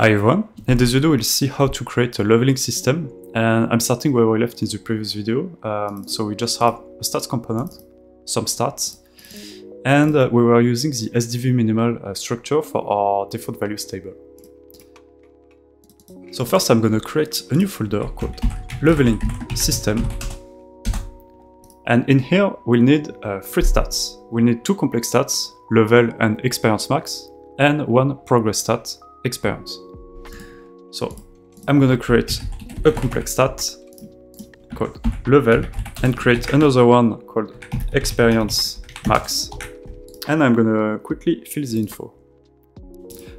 Hi everyone, in this video we'll see how to create a leveling system and I'm starting where we left in the previous video. Um, so we just have a stats component, some stats, and uh, we were using the SDV minimal uh, structure for our default values table. So first I'm gonna create a new folder called leveling system and in here we'll need uh, three stats. We'll need two complex stats, level and experience max, and one progress stat, experience. So I'm gonna create a complex stat called level and create another one called experience max. And I'm gonna quickly fill the info.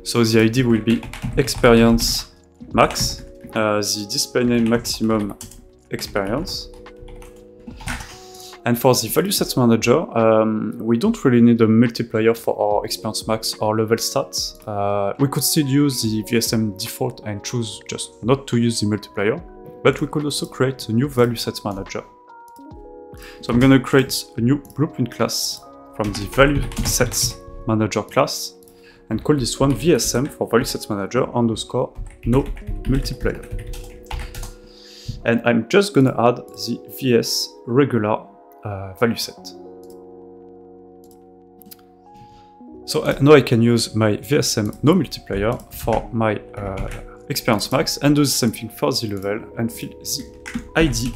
So the ID will be experience max, uh, the display name maximum experience, and for the value sets manager, um, we don't really need a multiplier for our experience max or level stats. Uh, we could still use the VSM default and choose just not to use the multiplier, but we could also create a new value sets manager. So I'm gonna create a new blueprint class from the value sets manager class and call this one VSM for value sets manager underscore no multiplier. And I'm just gonna add the VS regular uh, value set. So uh, now I can use my VSM no multiplier for my uh, experience max and do the same thing for the level and fill the ID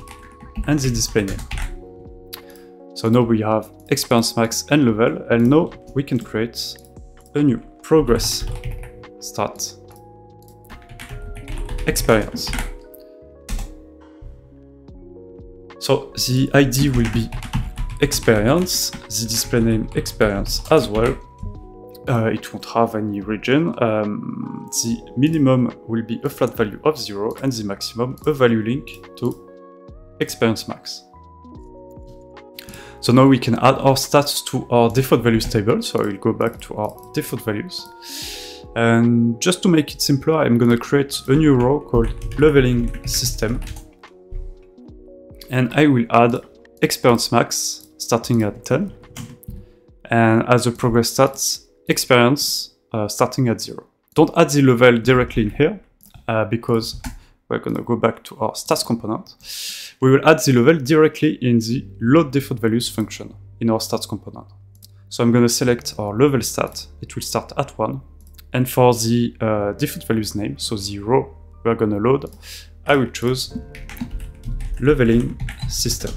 and the display name. So now we have experience max and level and now we can create a new progress stat experience. So the ID will be experience, the display name experience as well. Uh, it won't have any region. Um, the minimum will be a flat value of zero and the maximum a value link to experience max. So now we can add our stats to our default values table. So I will go back to our default values. And just to make it simpler, I'm gonna create a new row called leveling system and I will add experience max starting at 10 and as a progress stats experience uh, starting at 0. Don't add the level directly in here uh, because we're going to go back to our stats component. We will add the level directly in the load default values function in our stats component. So I'm going to select our level stat. It will start at 1. And for the uh, default values name, so the row we're going to load, I will choose leveling system.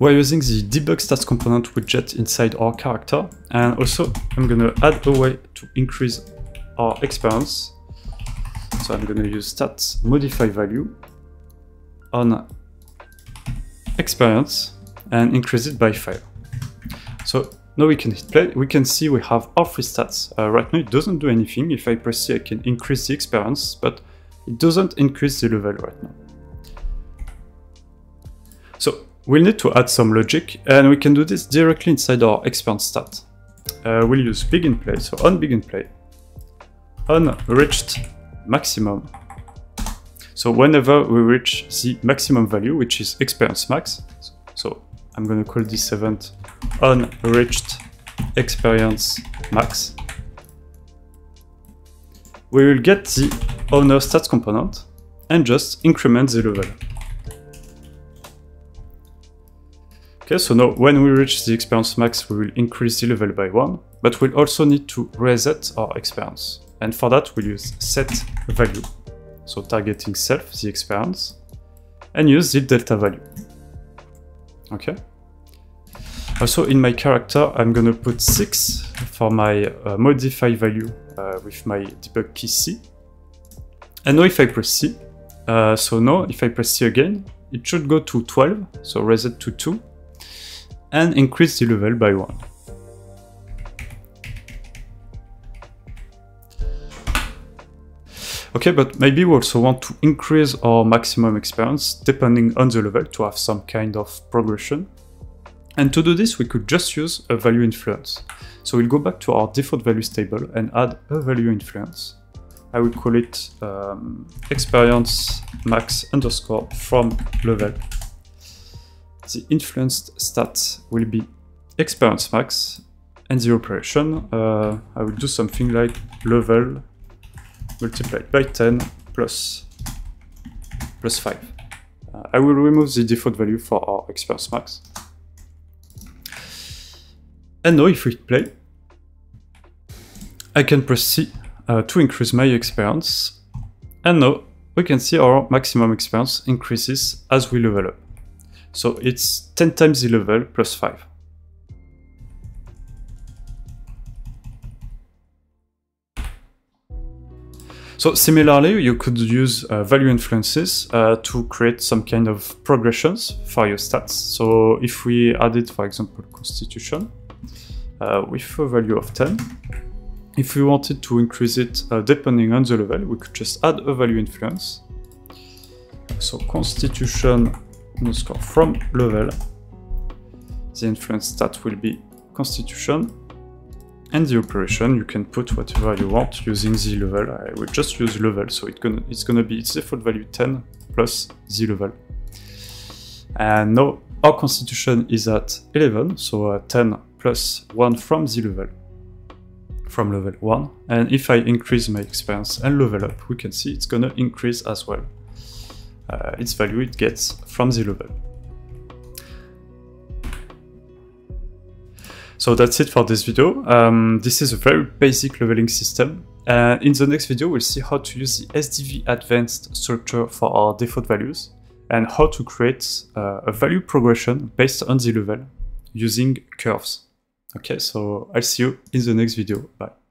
We're using the debug stats component widget inside our character, and also I'm gonna add a way to increase our experience. So I'm gonna use stats modify value on experience and increase it by 5. So now we can hit play, we can see we have our free stats. Uh, right now it doesn't do anything, if I press C I can increase the experience, but it doesn't increase the level right now. So we'll need to add some logic and we can do this directly inside our experience stat. Uh, we'll use begin play, so on begin play, on reached maximum. So whenever we reach the maximum value, which is experience max, so I'm going to call this event on reached experience max, we will get the owner stats component and just increment the level. Okay, so now when we reach the experience max, we will increase the level by 1, but we'll also need to reset our experience. And for that, we'll use set value, so targeting self, the experience, and use the delta value. Okay. Also in my character, I'm gonna put 6 for my uh, modify value uh, with my debug key C. And now if I press C, uh, so now if I press C again, it should go to 12, so reset to 2, and increase the level by 1. Okay, but maybe we also want to increase our maximum experience depending on the level to have some kind of progression. And to do this, we could just use a value influence. So we'll go back to our default values table and add a value influence. I will call it um, experience max underscore from level. The influenced stat will be experience max and the operation, uh, I will do something like level multiplied by 10 plus, plus 5. Uh, I will remove the default value for our experience max. And now if we play, I can press C uh, to increase my experience. And now we can see our maximum experience increases as we level up. So it's 10 times the level plus 5. So similarly, you could use uh, value influences uh, to create some kind of progressions for your stats. So if we added, for example, constitution uh, with a value of 10, if we wanted to increase it uh, depending on the level, we could just add a value influence. So constitution underscore from level. The influence stat will be constitution and the operation, you can put whatever you want using the level. I will just use level, so it gonna, it's gonna be its default value 10 plus the level. And now our constitution is at 11, so uh, 10 plus 1 from the level, from level 1. And if I increase my experience and level up, we can see it's gonna increase as well. Uh, its value it gets from the level. So that's it for this video. Um, this is a very basic leveling system. Uh, in the next video, we'll see how to use the SDV advanced structure for our default values and how to create uh, a value progression based on the level using curves. Okay, so I'll see you in the next video. Bye.